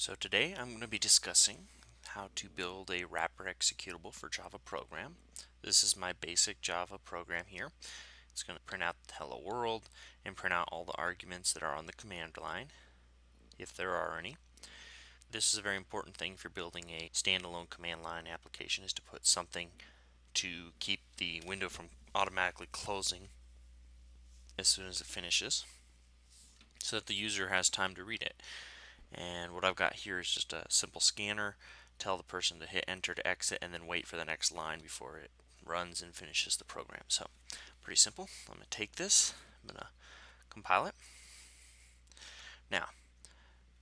So today I'm going to be discussing how to build a wrapper executable for Java program. This is my basic Java program here. It's going to print out the hello world and print out all the arguments that are on the command line, if there are any. This is a very important thing you're building a standalone command line application is to put something to keep the window from automatically closing as soon as it finishes so that the user has time to read it. And what I've got here is just a simple scanner. Tell the person to hit enter to exit and then wait for the next line before it runs and finishes the program. So pretty simple. I'm going to take this, I'm going to compile it. Now,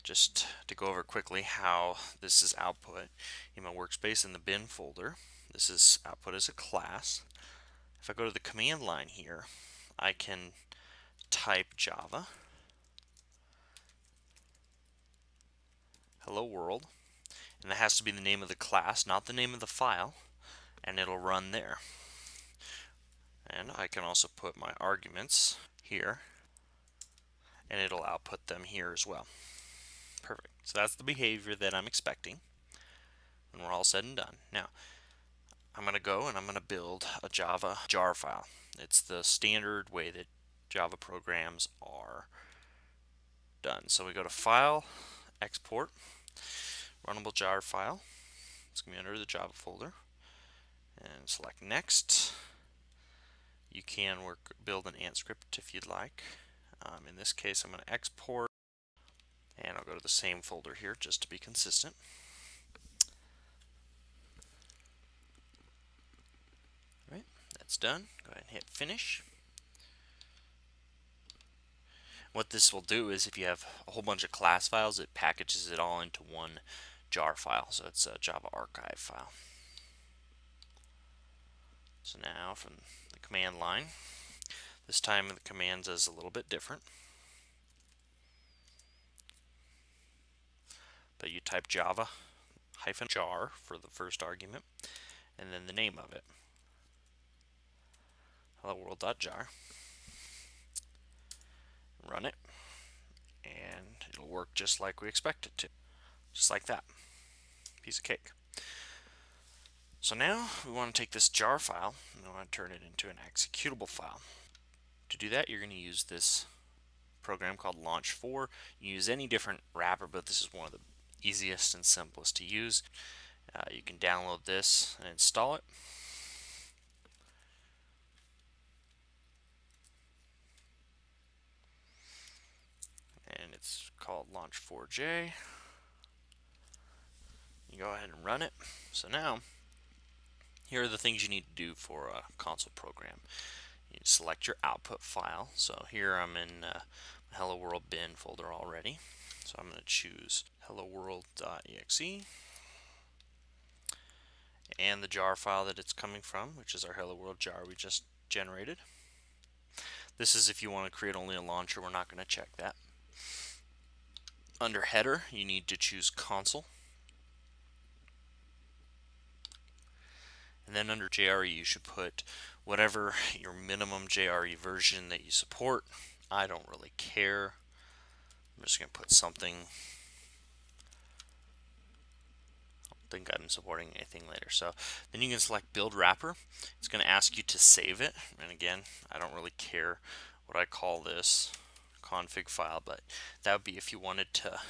just to go over quickly how this is output in my workspace in the bin folder. This is output as a class. If I go to the command line here, I can type Java hello world. And that has to be the name of the class not the name of the file. And it'll run there. And I can also put my arguments here. And it'll output them here as well. Perfect. So that's the behavior that I'm expecting. When we're all said and done. Now I'm gonna go and I'm gonna build a Java jar file. It's the standard way that Java programs are done. So we go to file export runnable jar file. It's going to be under the Java folder. And select next. You can work build an Ant script if you'd like. Um, in this case, I'm going to export, and I'll go to the same folder here just to be consistent. All right, that's done. Go ahead and hit finish. What this will do is if you have a whole bunch of class files, it packages it all into one jar file. So it's a Java archive file. So now from the command line, this time the commands is a little bit different. But you type Java hyphen jar for the first argument and then the name of it. Hello world.jar. Run it and it'll work just like we expect it to. Just like that piece of cake. So now we want to take this jar file and we want to turn it into an executable file. To do that, you're going to use this program called Launch4j. You use any different wrapper, but this is one of the easiest and simplest to use. Uh, you can download this and install it. And it's called Launch4j you go ahead and run it. So now, here are the things you need to do for a console program. You select your output file. So here I'm in uh, Hello World bin folder already. So I'm going to choose hello world.exe and the jar file that it's coming from, which is our hello world jar we just generated. This is if you want to create only a launcher, we're not going to check that. Under header, you need to choose console. And then under JRE, you should put whatever your minimum JRE version that you support. I don't really care. I'm just going to put something. I don't think I'm supporting anything later. So then you can select build wrapper. It's going to ask you to save it. And again, I don't really care what I call this config file, but that would be if you wanted to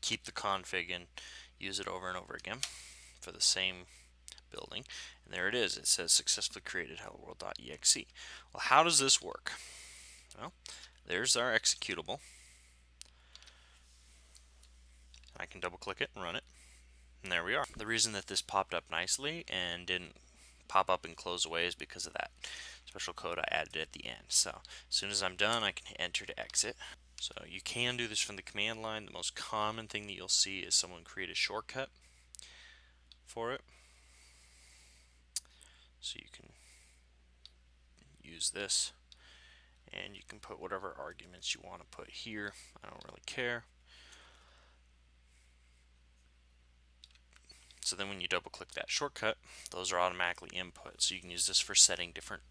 keep the config and use it over and over again for the same building. And there it is. It says successfully created helloworld.exe. Well, how does this work? Well, there's our executable. I can double click it and run it. And there we are. The reason that this popped up nicely and didn't pop up and close away is because of that special code I added at the end. So as soon as I'm done, I can enter to exit. So you can do this from the command line. The most common thing that you'll see is someone create a shortcut for it. So you can use this and you can put whatever arguments you want to put here. I don't really care. So then when you double click that shortcut, those are automatically input. So you can use this for setting different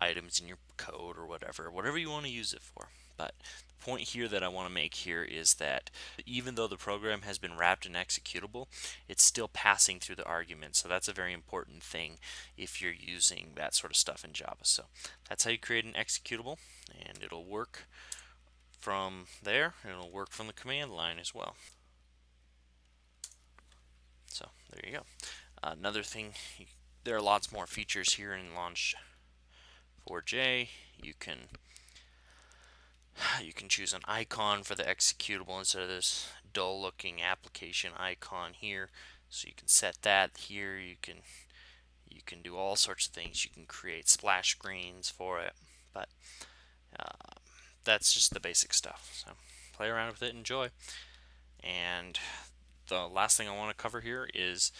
items in your code or whatever, whatever you want to use it for. But the point here that I want to make here is that even though the program has been wrapped in executable, it's still passing through the argument. So that's a very important thing if you're using that sort of stuff in Java. So that's how you create an executable and it'll work from there and it'll work from the command line as well. There you go. Another thing, there are lots more features here in Launch 4J. You can you can choose an icon for the executable instead of this dull looking application icon here. So you can set that here. You can you can do all sorts of things. You can create splash screens for it but uh, that's just the basic stuff. So play around with it enjoy. And the last thing I want to cover here is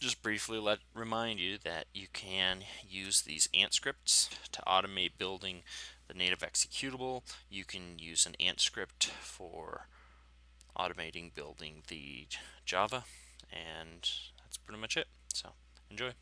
just briefly let remind you that you can use these Ant scripts to automate building the native executable. You can use an Ant script for automating building the Java and that's pretty much it. So enjoy.